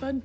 Bud.